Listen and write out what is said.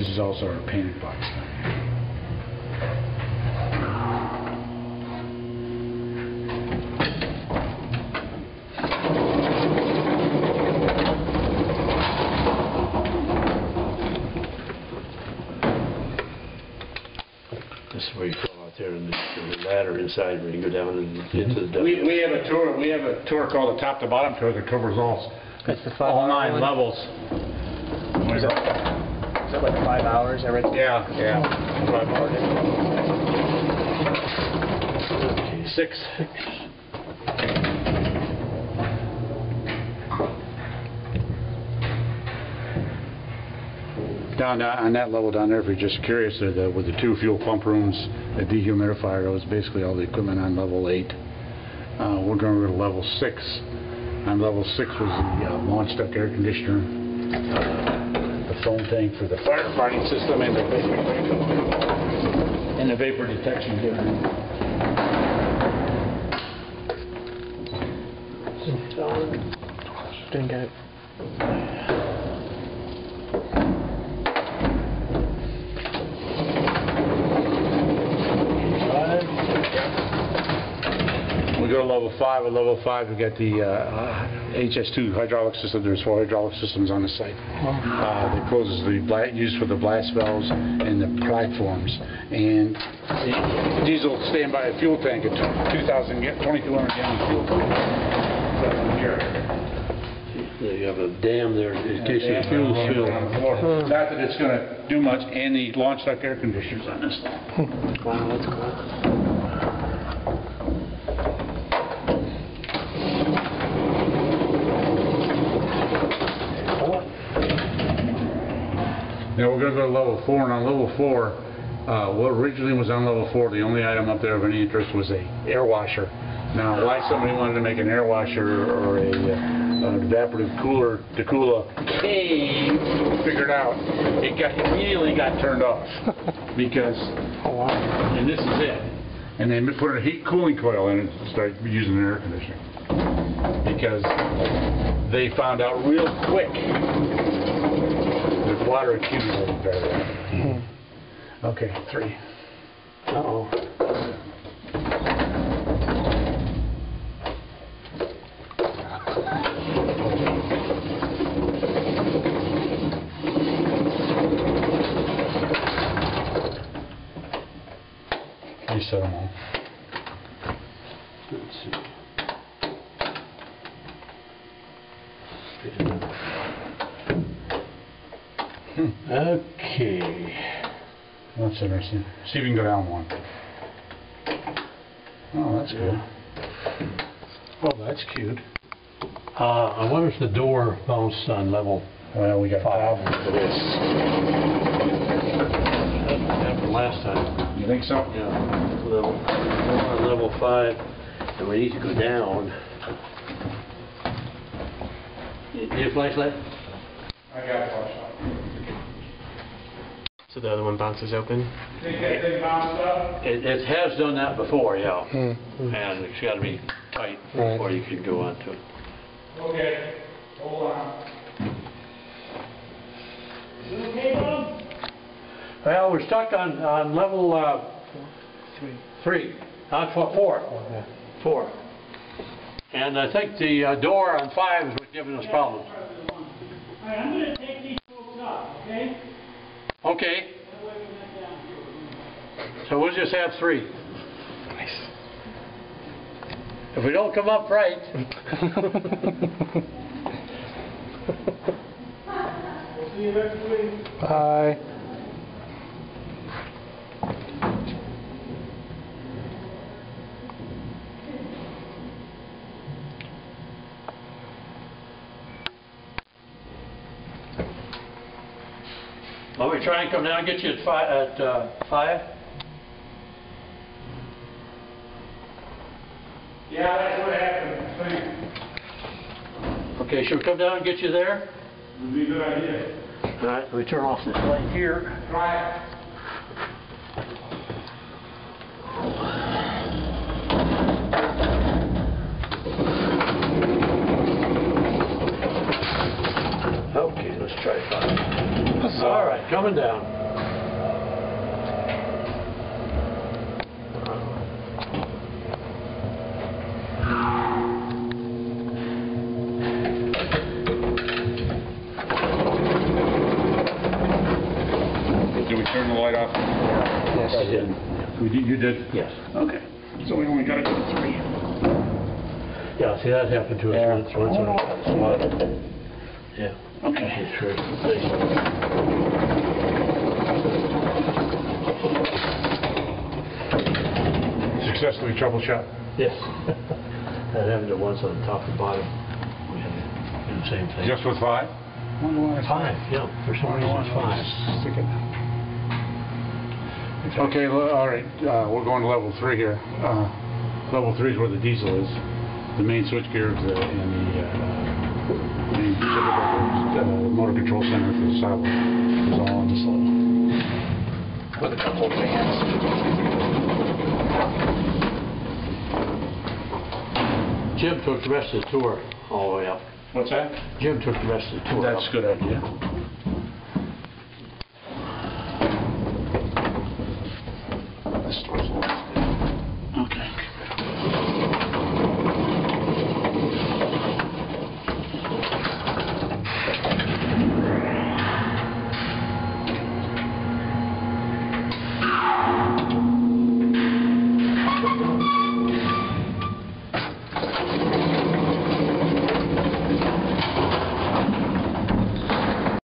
This is also our panic box. This is where you go out there and there's a ladder inside where you go down and into the We, we have a tour, we have a tour called the top to bottom tour that covers all, That's the five all hour nine one? levels. Is that, is that like five hours? I read. Yeah, yeah. Five hours. Six. Down, uh, on that level down there, if you're just curious, uh, the- with the two fuel pump rooms, a dehumidifier, that was basically all the equipment on level eight. Uh, We're going to to level six. On level six was the uh, launch duct air conditioner, tank for the firefighting system, and the and the vapor detection gear. Didn't get it. Go to level five. At level five, we've got the uh, HS2 hydraulic system. There's four hydraulic systems on the site. Uh, That closes the, bla- used for the blast valves and the platforms. And the diesel standby a fuel tank, a 2,000, 2,200 gallon fuel tank. That's here. You have a dam there in case the fuel On spill. Not that it's going to do much, and the launch duct air conditioners on this thing. Wow, that's cool. We're gonna go to level four, and on level four, uh, what originally was on level four, the only item up there of any interest was a air washer. Now, why somebody wanted to make an air washer or a, uh, an evaporative cooler to cool a cave, figured out, it got, immediately got turned off, because, Oh, and this is it. And they put a heat cooling coil in it and started using an air conditioner. Because they found out real quick water accumulated very rapidly. Hmm. Okay, three. Uh-oh. Reset them all. Let's see. Okay. That's interesting. See if we can go down one. Oh, that's good. Oh, that's cute. Uh, I wonder if the door mounts on level Well, we got five. problems with this. That happened last time. You think so? Yeah, level, on level five, and we need to go down. You Need a flashlight? I got a flashlight. So the other one bounces open? Think that thing bounced up? It, it has done that before, yeah. Hmm. And it's gotta be tight Right. before you can go onto it. Okay, hold on. Well, we're stuck on, on level, uh, Three. three, not four, four, Okay. four. And I think the uh, door on five is what's giving us problems. All right, I'm gonna take these folks up, okay? Okay, That way we're not down here. so we'll just have three. Nice. If we don't come up right, We'll see you next week. Bye. Me to try and come down and get you at five, at, uh, five? Yeah, that's what happened. Okay, should we come down and get you there? Would be a good idea. All right, let me turn off this light here. Try it. Okay, let's try five. All right, coming down. Did we turn the light off? Yes, I did. We did, you did? Yes. Okay, so we only gotta go to three. Yeah, see, that happened to us Yeah. once, once on a. Oh, yeah. Okay. It's true. Successfully troubleshot? Yes. That happened to once on the top and bottom. We had to do the same thing. Just with five? Five, yeah, for some reason it's five. Stick it. Okay, le- all right, uh, we're going to level three here. Uh, Level three is where the diesel is. The main switchgear is, uh, and the, uh, main uh, motor control center for the sidewalk is all on this level. With a couple of fans. Jim took the rest of the tour all the way up. What's that? Jim took the rest of the tour up. That's a good idea.